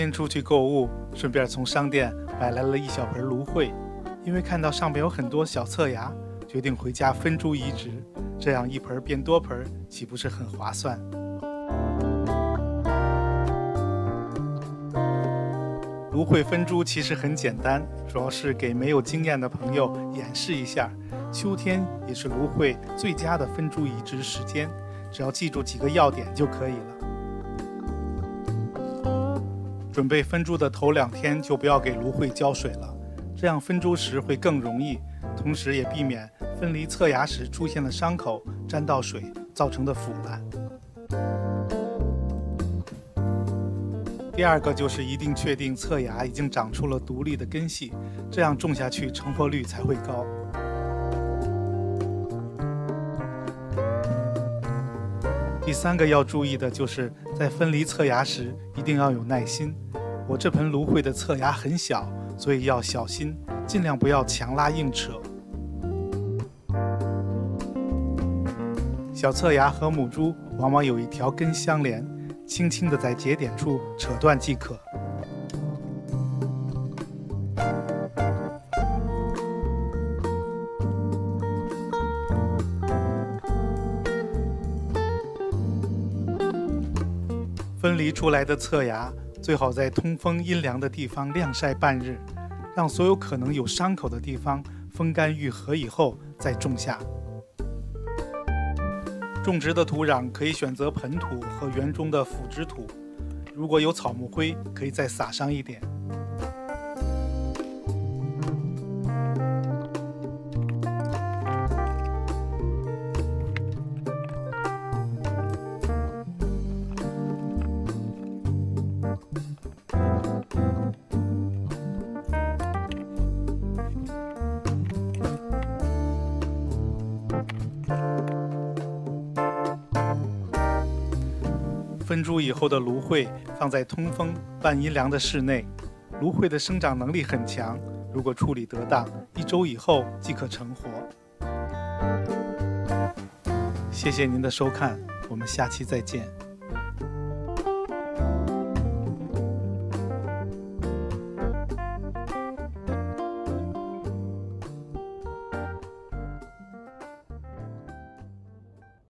天出去购物，顺便从商店买来了一小盆芦荟，因为看到上面有很多小侧芽，决定回家分株移植，这样一盆变多盆，岂不是很划算？芦荟分株其实很简单，主要是给没有经验的朋友演示一下。秋天也是芦荟最佳的分株移植时间，只要记住几个要点就可以了。准备分株的头两天就不要给芦荟浇水了，这样分株时会更容易，同时也避免分离侧芽时出现的伤口沾到水造成的腐烂。第二个就是一定确定侧芽已经长出了独立的根系，这样种下去成活率才会高。第三个要注意的就是在分离侧芽时一定要有耐心。我这盆芦荟的侧芽很小，所以要小心，尽量不要强拉硬扯。小侧芽和母株往往有一条根相连。轻轻的在节点处扯断即可。分离出来的侧芽最好在通风阴凉的地方晾晒半日，让所有可能有伤口的地方风干愈合以后再种下。种植的土壤可以选择盆土和园中的腐殖土，如果有草木灰，可以再撒上一点。分株以后的芦荟放在通风、半阴凉的室内。芦荟的生长能力很强，如果处理得当，一周以后即可成活。谢谢您的收看，我们下期再见。